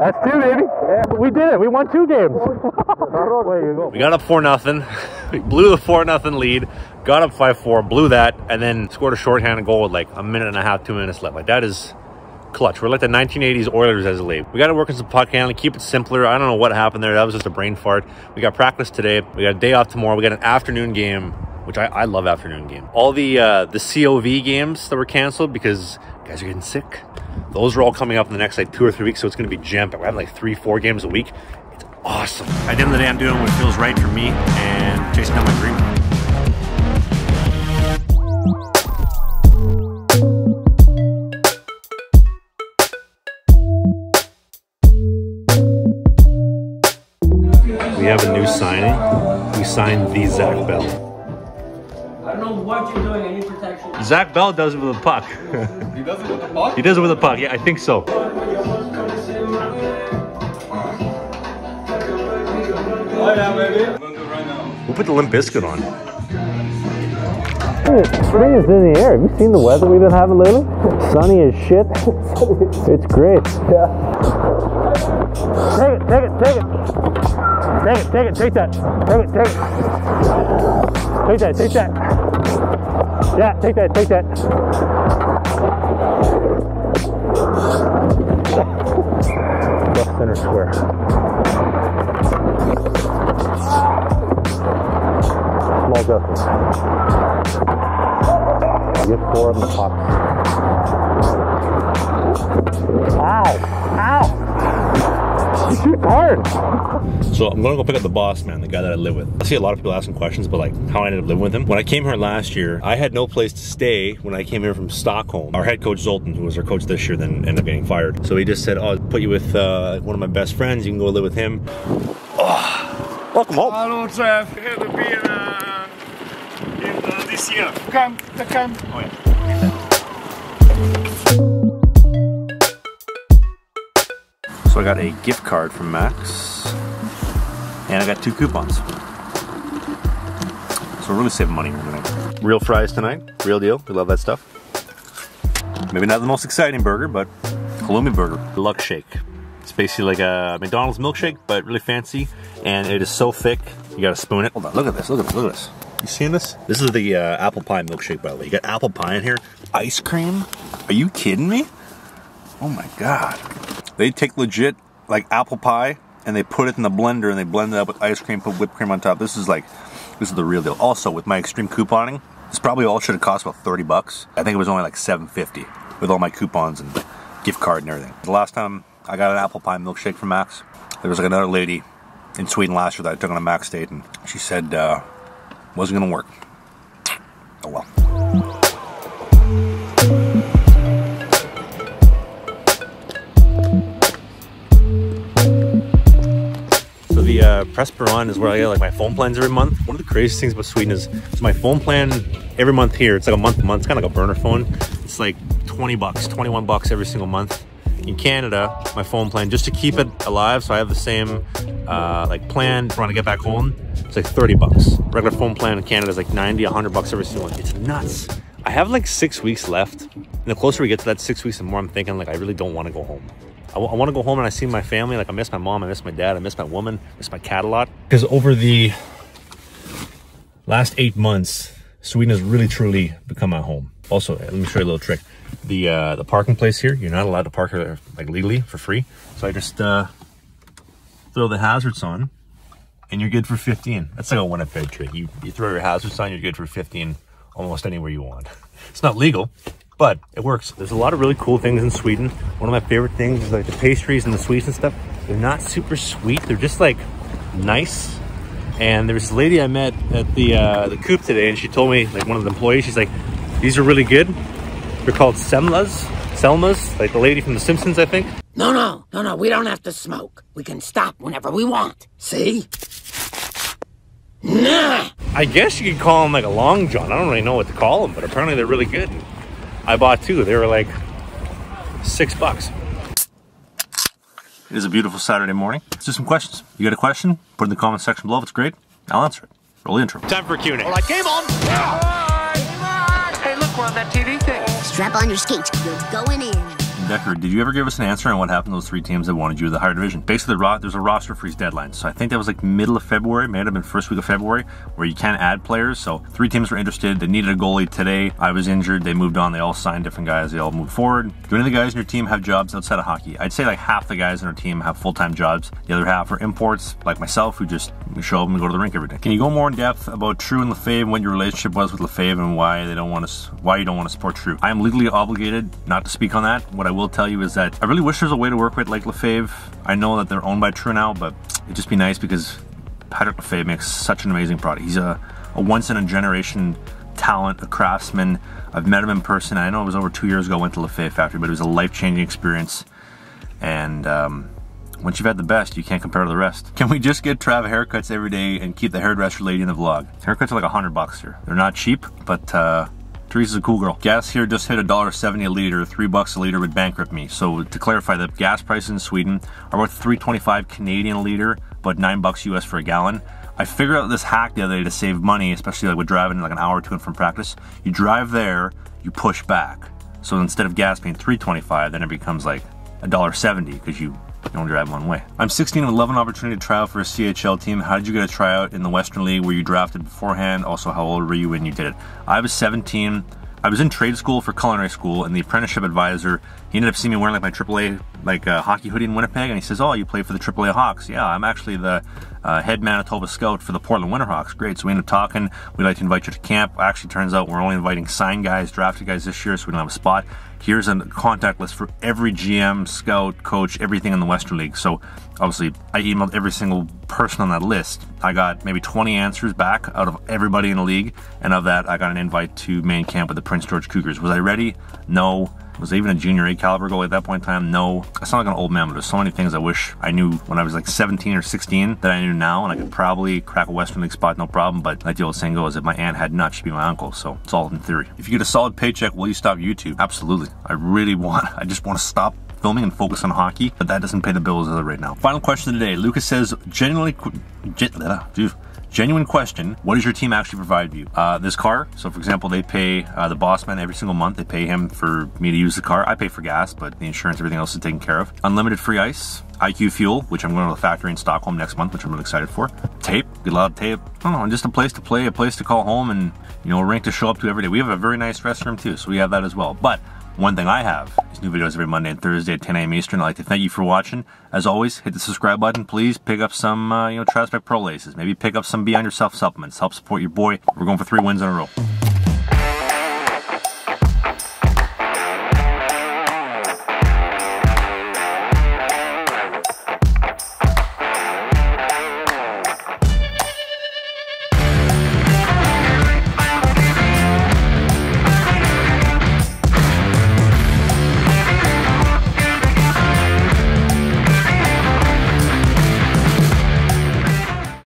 That's two, baby. Yeah. We did it. We won two games. Way you go. We got up 4 nothing. We blew the 4 nothing lead, got up 5 4, blew that, and then scored a shorthanded goal with like a minute and a half, two minutes left. Like, that is clutch. We're like the 1980s Oilers as a league. We got to work on some puck handling, keep it simpler. I don't know what happened there. That was just a brain fart. We got practice today. We got a day off tomorrow. We got an afternoon game, which I, I love afternoon game. All the uh, the COV games that were canceled because guys are getting sick. Those are all coming up in the next like two or three weeks, so it's going to be jam packed. We have like three, four games a week. It's awesome. At the end of the day, I'm doing what feels right for me and chasing down my dream. We have a new signing. We signed the Zach Bell. I don't know what you're doing. I need protection. Zach Bell does it with a puck. He does it with the puck? he does it with a puck. Yeah, I think so. Oh yeah, baby. I'm gonna do it right now. We'll put the Limp Bizkit on. Spring is in the air. Have you seen the weather we've been having lately? Sunny as shit. It's great. Yeah. Take it, take it, take it. Take it, take it, take that. Take it, take it. Take that, take that. Yeah, take that, take that. Left center square. Small justice. Get four of them pops. Ow! Ow! Hard! So I'm gonna go pick up the boss man, the guy that I live with. I see a lot of people asking questions about like how I ended up living with him. When I came here last year, I had no place to stay when I came here from Stockholm. Our head coach Zoltan, who was our coach this year, then ended up getting fired. So he just said, "Oh, I'll put you with uh, one of my best friends. You can go live with him." Oh, welcome home. Hallo Trev, het är bilen in uh, this year. Där kom. Oh, yeah. So I got a gift card from Max, and I got two coupons. So we're really saving money here tonight. Real fries tonight, real deal. We love that stuff. Maybe not the most exciting burger, but halloumi burger. Luck shake. It's basically like a McDonald's milkshake, but really fancy, and it is so thick you gotta spoon it. Hold on, look at this, look at this, look at this. You seeing this? This is the uh, apple pie milkshake, by the way. You got apple pie in here, ice cream. Are you kidding me? Oh my god. They take legit like apple pie and they put it in the blender and they blend it up with ice cream, put whipped cream on top. This is like this is the real deal. Also, with my extreme couponing, this probably all should have cost about 30 bucks. I think it was only like 750 with all my coupons and gift card and everything. The last time I got an apple pie milkshake from Max, there was like another lady in Sweden last year that I took on a Max date and she said uh, wasn't gonna work. Presperon is where I get like my phone plans every month. One of the craziest things about Sweden is so my phone plan every month here. It's like a month month. It's kind of like a burner phone. It's like 20 bucks, 21 bucks every single month. In Canada, my phone plan just to keep it alive. So I have the same uh, like plan for when I get back home. It's like 30 bucks. Regular phone plan in Canada is like 90, 100 bucks every single month. It's nuts. I have like six weeks left. And the closer we get to that six weeks, the more I'm thinking like I really don't want to go home. I, want to go home and I see my family. Like I miss my mom, I miss my dad, I miss my woman, I miss my cat a lot. Because over the last eight months, Sweden has really truly become my home. Also, let me show you a little trick. The uh, the parking place here, you're not allowed to park here like legally for free. So I just uh, throw the hazards on, and you're good for 15. That's like a Winnipeg trick. You you throw your hazards on, you're good for 15 almost anywhere you want. It's not legal, but it works. There's a lot of really cool things in Sweden. One of my favorite things is like the pastries and the sweets and stuff. They're not super sweet. They're just like nice. And there's this lady I met at the uh, the coop today, and she told me like one of the employees. She's like, "These are really good. They're called semlas, selmas, like the lady from The Simpsons, I think." No, no, no, no, we don't have to smoke. We can stop whenever we want. See? Nah! I guess you could call them like a long john. I don't really know what to call them, but apparently they're really good. I bought two. They were like six bucks. It is a beautiful Saturday morning. Let's do some questions. You got a question? Put it in the comment section below if it's great. I'll answer it. Roll the intro. Time for a Q&A. Like, game on! Hey, look, we're on that TV thing. Strap on your skates. You're going in. Decker, did you ever give us an answer on what happened to those three teams that wanted you to the higher division? Basically, the there's a roster freeze deadline. So I think that was like middle of February, may have been first week of February, where you can't add players. So three teams were interested. They needed a goalie today. I was injured. They moved on. They all signed different guys. They all moved forward. Do any of the guys in your team have jobs outside of hockey? I'd say like half the guys in our team have full-time jobs. The other half are imports, like myself, who just show up and go to the rink every day. Can you go more in depth about True and Lefevre and what your relationship was with Lefevre and why they don't want to, why you don't want to support True? I am legally obligated not to speak on that. What I will tell you is that I really wish there's a way to work with like Lefevre. I know that they're owned by True now, but it'd just be nice because Patrick Lefevre makes such an amazing product. He's a, a once in a generation talent, a craftsman. I've met him in person. I know it was over two years ago I went to Lefevre Factory, but it was a life changing experience. And um, once you've had the best, you can't compare to the rest. Can we just get Trav haircuts every day and keep the hairdresser lady in the vlog? Haircuts are like a hundred bucks here. They're not cheap, but uh, Teresa's a cool girl. Gas here just hit a dollar seventy a liter. Three bucks a liter would bankrupt me. So to clarify, the gas prices in Sweden are about 3.25 Canadian a liter, but nine bucks US for a gallon. I figured out this hack the other day to save money, especially like with driving like an hour or two in from practice. You drive there, you push back. So instead of gas being 3.25, then it becomes like a dollar seventy because you you only drive one way. I'm 16 and would love an opportunity to try out for a CHL team. How did you get a tryout in the Western League? Were you drafted beforehand? Also, how old were you when you did it? I was 17. I was in trade school for culinary school, and the apprenticeship advisor he ended up seeing me wearing like my AAA like uh, hockey hoodie in Winnipeg, and he says, "Oh, you play for the AAA Hawks?" Yeah, I'm actually the uh, head Manitoba scout for the Portland Winterhawks. Great. So we ended up talking. We'd like to invite you to camp. Actually, turns out we're only inviting signed guys, drafted guys this year, so we don't have a spot. Here's a contact list for every GM, scout, coach, everything in the Western League. So obviously, I emailed every single person on that list. I got maybe 20 answers back out of everybody in the league, and of that, I got an invite to main camp with the Prince George Cougars. Was I ready? No. Was even a junior A caliber goalie at that point in time? No. I sound like an old man, but there's so many things I wish I knew when I was like 17 or 16 that I knew now, and I could probably crack a Western League spot, no problem. But like the old saying goes, if my aunt had nuts, she'd be my uncle. So it's all in theory. If you get a solid paycheck, will you stop YouTube? Absolutely. I really want, I just want to stop filming and focus on hockey, but that doesn't pay the bills as of right now. Final question today. Lucas says, genuinely, gen, uh, Genuine question, what does your team actually provide you? Uh, this car, so for example, they pay uh, the boss man every single month, they pay him for me to use the car. I pay for gas, but the insurance, everything else is taken care of. Unlimited free ice, IQ Fuel, which I'm going to the factory in Stockholm next month, which I'm really excited for. Tape, a lot of tape. Know, just a place to play, a place to call home, and you know, a rink to show up to every day. We have a very nice restroom too, so we have that as well. But one thing I have is new videos every Monday and Thursday at 10 a.m. Eastern. I'd like to thank you for watching. As always, hit the subscribe button. Please pick up some, uh, you know, Traspec Pro Laces. Maybe pick up some Beyond Yourself supplements. Help support your boy. We're going for three wins in a row.